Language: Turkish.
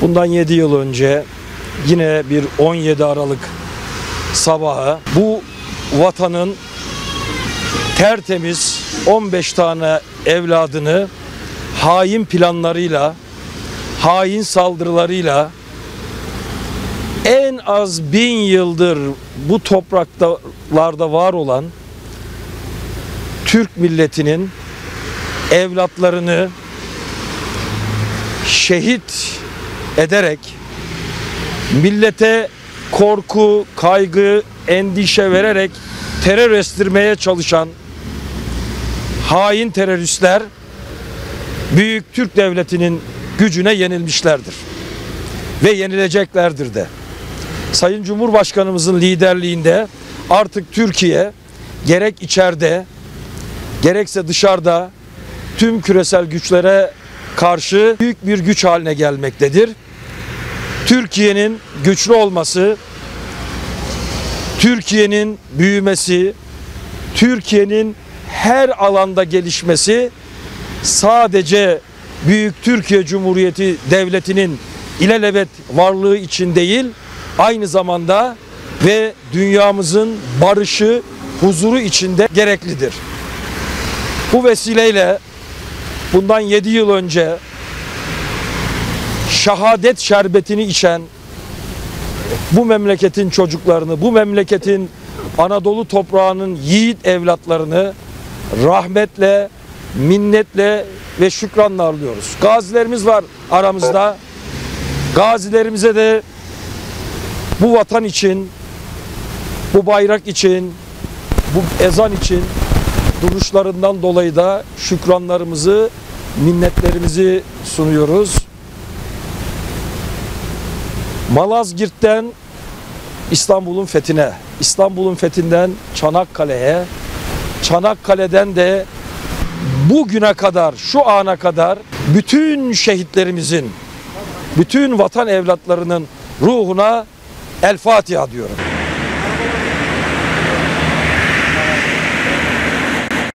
Bundan 7 yıl önce yine bir 17 Aralık sabahı bu vatanın tertemiz 15 tane evladını hain planlarıyla, hain saldırılarıyla en az bin yıldır bu topraklarda var olan Türk milletinin evlatlarını şehit ederek millete korku, kaygı, endişe vererek terör estirmeye çalışan hain teröristler büyük Türk devletinin gücüne yenilmişlerdir. Ve yenileceklerdir de. Sayın Cumhurbaşkanımızın liderliğinde artık Türkiye gerek içeride gerekse dışarıda tüm küresel güçlere karşı büyük bir güç haline gelmektedir. Türkiye'nin güçlü olması, Türkiye'nin büyümesi, Türkiye'nin her alanda gelişmesi sadece Büyük Türkiye Cumhuriyeti Devleti'nin ilelebet varlığı için değil, aynı zamanda ve dünyamızın barışı, huzuru içinde gereklidir. Bu vesileyle bundan 7 yıl önce şehadet şerbetini içen bu memleketin çocuklarını, bu memleketin Anadolu toprağının yiğit evlatlarını rahmetle, minnetle ve şükranla ağırlıyoruz. Gazilerimiz var aramızda. Gazilerimize de bu vatan için, bu bayrak için, bu ezan için duruşlarından dolayı da şükranlarımızı, minnetlerimizi sunuyoruz. Malazgirt'ten İstanbul'un fethine, İstanbul'un fethinden Çanakkale'ye, Çanakkale'den de bugüne kadar, şu ana kadar bütün şehitlerimizin, bütün vatan evlatlarının ruhuna El Fatiha diyorum.